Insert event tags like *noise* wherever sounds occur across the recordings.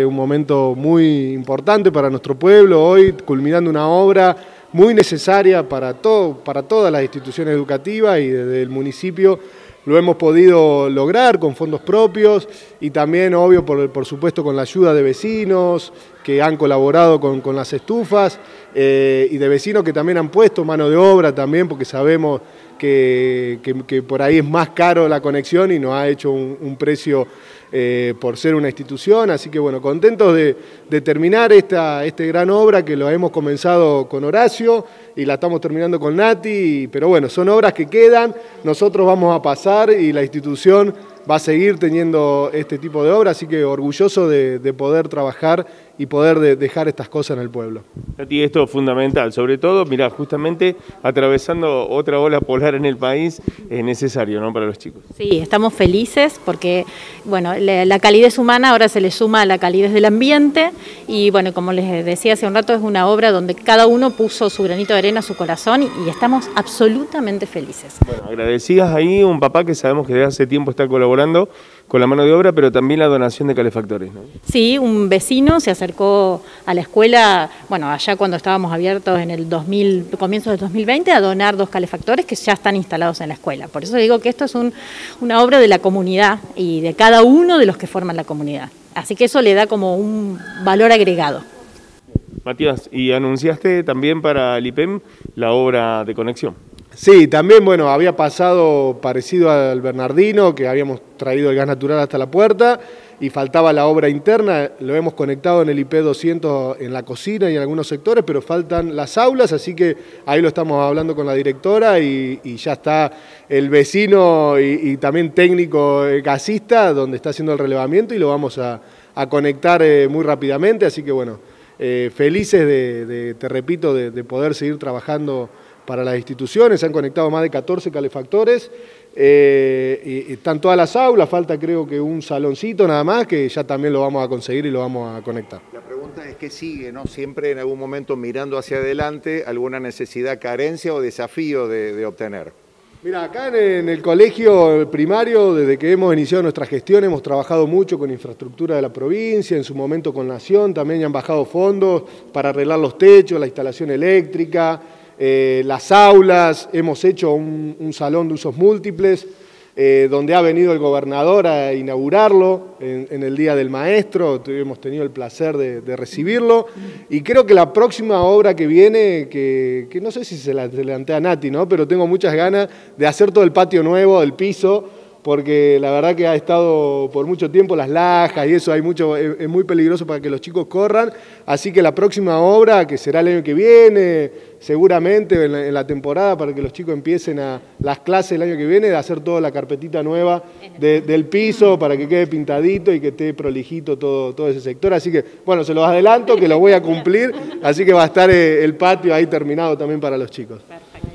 Un momento muy importante para nuestro pueblo, hoy culminando una obra muy necesaria para, todo, para todas las instituciones educativas y desde el municipio lo hemos podido lograr con fondos propios y también, obvio, por, supuesto, con la ayuda de vecinos que han colaborado con, las estufas eh, y de vecinos que también han puesto mano de obra también, porque sabemos que, por ahí es más caro la conexión y nos ha hecho un precio eh, por ser una institución, así que bueno, contentos de, terminar esta este gran obra que lo hemos comenzado con Horacio y la estamos terminando con Nati, pero bueno, son obras que quedan, nosotros vamos a pasar y la institución va a seguir teniendo este tipo de obras, así que orgulloso de poder trabajar y poder dejar estas cosas en el pueblo. ti esto es fundamental, sobre todo, mira, justamente atravesando otra ola polar en el país es necesario, ¿no?, para los chicos. Sí, estamos felices porque, bueno, la calidez humana ahora se le suma a la calidez del ambiente y, bueno, como les decía hace un rato, es una obra donde cada uno puso su granito de arena, su corazón y, estamos absolutamente felices. Bueno, agradecidas ahí un papá que sabemos que desde hace tiempo está colaborando con la mano de obra, pero también la donación de calefactores. ¿no? Sí, un vecino se acercó a la escuela, bueno, allá cuando estábamos abiertos en el 2000, comienzo del 2020, a donar dos calefactores que ya están instalados en la escuela. Por eso digo que esto es una obra de la comunidad y de cada uno de los que forman la comunidad. Así que eso le da como un valor agregado. Matías, y anunciaste también para el IPEM la obra de conexión. Sí, también, bueno, había pasado parecido al Bernardino, que habíamos traído el gas natural hasta la puerta y faltaba la obra interna, lo hemos conectado en el IP200 en la cocina y en algunos sectores, pero faltan las aulas, así que ahí lo estamos hablando con la directora y, ya está el vecino y, también técnico eh, gasista donde está haciendo el relevamiento y lo vamos a, conectar eh, muy rápidamente, así que bueno, eh, felices de, te repito, de poder seguir trabajando para las instituciones, se han conectado más de 14 calefactores, eh, y están todas las aulas, falta creo que un saloncito nada más, que ya también lo vamos a conseguir y lo vamos a conectar. La pregunta es qué sigue, ¿no? Siempre en algún momento mirando hacia adelante, alguna necesidad, carencia o desafío de, obtener. Mira, acá en, el colegio primario, desde que hemos iniciado nuestra gestión, hemos trabajado mucho con infraestructura de la provincia, en su momento con Nación, también han bajado fondos para arreglar los techos, la instalación eléctrica, eh, las aulas, hemos hecho un, salón de usos múltiples, eh, donde ha venido el gobernador a inaugurarlo en, el Día del Maestro, hemos tenido el placer de, recibirlo, y creo que la próxima obra que viene, que, no sé si se la adelanté a Nati, ¿no? pero tengo muchas ganas de hacer todo el patio nuevo, del piso, porque la verdad que ha estado por mucho tiempo las lajas y eso hay mucho, es, muy peligroso para que los chicos corran, así que la próxima obra, que será el año que viene, seguramente en la, temporada, para que los chicos empiecen a las clases el año que viene, de hacer toda la carpetita nueva del piso para que quede pintadito y que esté prolijito todo, todo ese sector, así que bueno, se los adelanto que lo voy a cumplir, así que va a estar eh, el patio ahí terminado también para los chicos.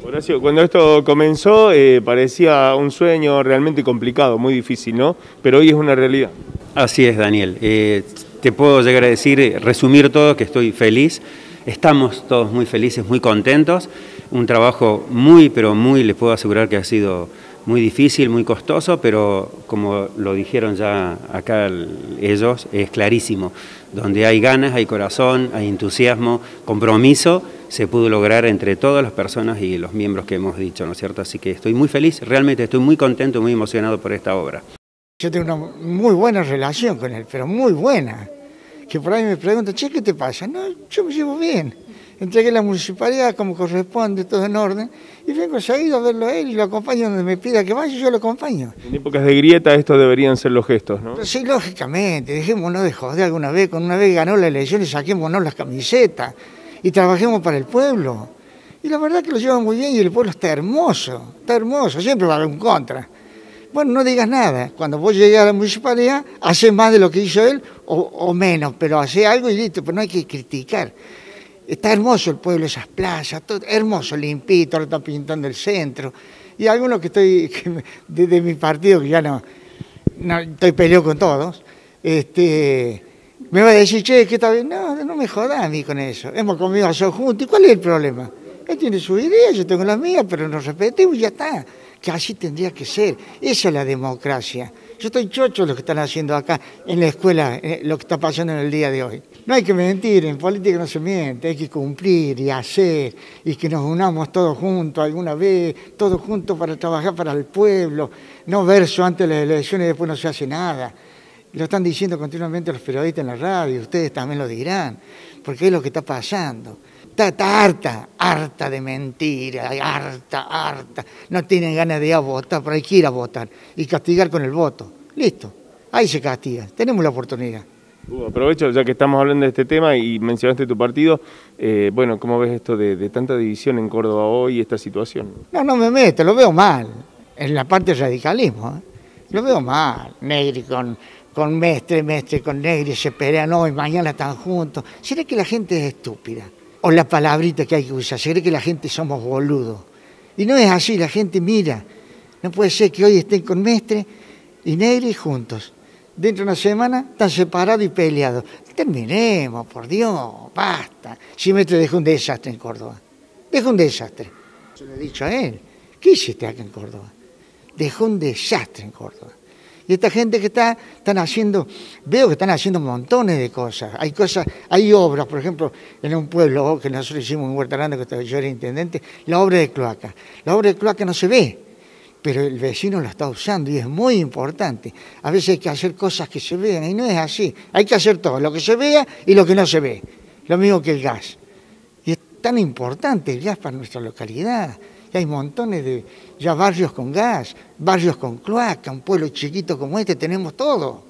Horacio, cuando esto comenzó eh, parecía un sueño realmente complicado, muy difícil, ¿no? Pero hoy es una realidad. Así es, Daniel. Eh, te puedo llegar a decir, eh, resumir todo, que estoy feliz. Estamos todos muy felices, muy contentos. Un trabajo muy, pero muy, les puedo asegurar que ha sido muy difícil, muy costoso, pero como lo dijeron ya acá ellos, es clarísimo. Donde hay ganas, hay corazón, hay entusiasmo, compromiso, se pudo lograr entre todas las personas y los miembros que hemos dicho, ¿no es cierto? Así que estoy muy feliz, realmente estoy muy contento, muy emocionado por esta obra. Yo tengo una muy buena relación con él, pero muy buena. Que por ahí me preguntan, che, ¿qué te pasa? No, yo me llevo bien entregué la municipalidad como corresponde, todo en orden, y vengo seguido a verlo a él y lo acompaño donde me pida que vaya, yo lo acompaño. En épocas de grieta estos deberían ser los gestos, ¿no? sí, lógicamente, dejémonos de joder alguna vez, con una vez ganó la elección y saquémonos las camisetas y trabajemos para el pueblo. Y la verdad que lo llevan muy bien y el pueblo está hermoso, está hermoso, siempre va a haber un contra. Bueno, no digas nada. Cuando vos llegues a la municipalidad, hace más de lo que hizo él o, o menos, pero hace algo y listo, pero no hay que criticar. Está hermoso el pueblo, esas playas, todo, hermoso, limpito, ahora están pintando el centro. Y algunos que estoy, *laughs* desde mi partido, que ya no, estoy peleado con todos, este, me va a decir, che, ¿qué está bien? No, no me jodas a mí con eso. Hemos comido eso juntos. ¿Y cuál es el problema? Él tiene su idea, yo tengo la mía, pero nos respetemos y ya está. Que así tendría que ser. Esa es la democracia. yo estoy chocho lo que están haciendo acá en la escuela, eh, lo que está pasando en el día de hoy. No hay que mentir, en política no se miente, hay que cumplir y hacer y que nos unamos todos juntos alguna vez, todos juntos para trabajar para el pueblo, no verso antes de las elecciones y después no se hace nada. Lo están diciendo continuamente los periodistas en la radio, ustedes también lo dirán, porque es lo que está pasando. Está, harta, harta de mentira, harta, harta. No tienen ganas de ir a votar, pero hay que ir a votar y castigar con el voto. Listo, ahí se castiga, tenemos la oportunidad. aprovecho, ya que estamos hablando de este tema y mencionaste tu partido, eh, bueno, ¿cómo ves esto de, tanta división en Córdoba hoy, esta situación? No, no me meto, lo veo mal, en la parte del radicalismo, ¿eh? lo veo mal, Negri con, con Mestre, Mestre con Negri se pelean hoy, mañana están juntos. ¿Será que la gente es estúpida? O la palabrita que hay que usar. Se cree que la gente somos boludos. Y no es así, la gente mira. No puede ser que hoy estén con Mestre y Negri juntos. Dentro de una semana están separados y peleados. Terminemos, por Dios, basta. Si Mestre dejó un desastre en Córdoba. Dejó un desastre. Se lo he dicho a él. ¿Qué hiciste acá en Córdoba? Dejó un desastre en Córdoba. Y esta gente que está, están haciendo, veo que están haciendo montones de cosas. Hay cosas, hay obras, por ejemplo, en un pueblo que nosotros hicimos en Huerta Grande, que yo era intendente, la obra de cloaca. La obra de cloaca no se ve, pero el vecino la está usando y es muy importante. A veces hay que hacer cosas que se vean y no es así. Hay que hacer todo, lo que se vea y lo que no se ve. Lo mismo que el gas. Y es tan importante el gas para nuestra localidad hay montones de ya barrios con gas, barrios con cloaca, un pueblo chiquito como este tenemos todo.